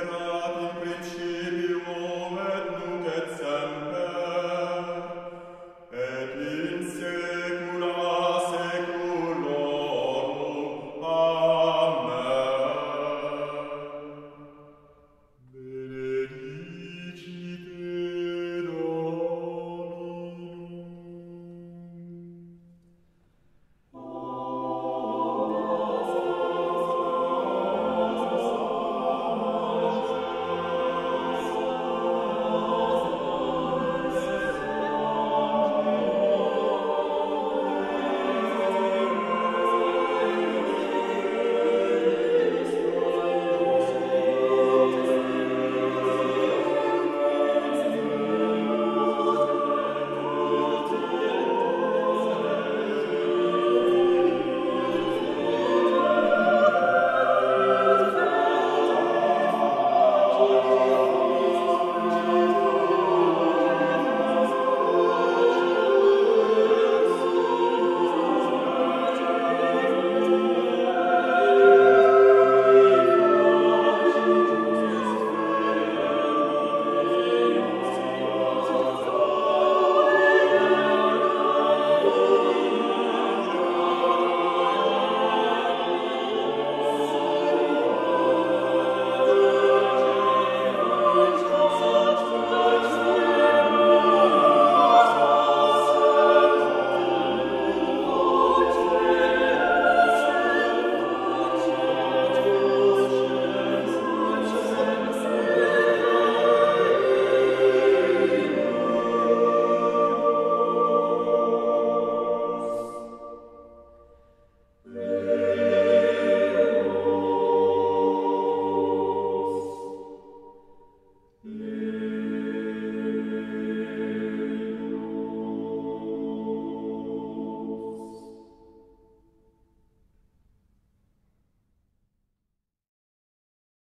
Amen.